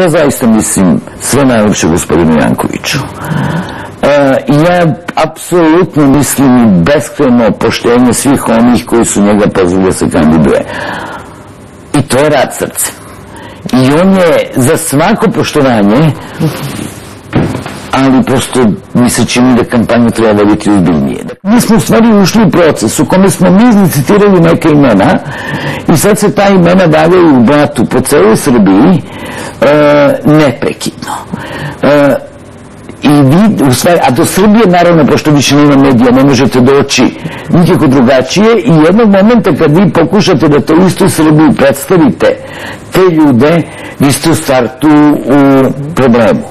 ja zaista mislim sve najlepše gospodinu Jankoviću. E, ja apsolutno mislim beskreno poštenje svih onih koji su njega pozvali da se kandiduje. I to je rad srce. I on je za svako poštovanje ali prosto mi se čini da kampanju treba voditi uzbiljnije. Mi smo u stvari ušli u proces u kome smo mi izlicitirali neke imena i sad se ta imena davaju u blatu po celoj Srbiji. E, i vi, u stvari, a do Srbije naravno, pošto više nema medija, ne možete doći nikako drugačije i jednog momenta kad vi pokušate da to isto Srbiji predstavite te ljude, vi ste u startu u problemu.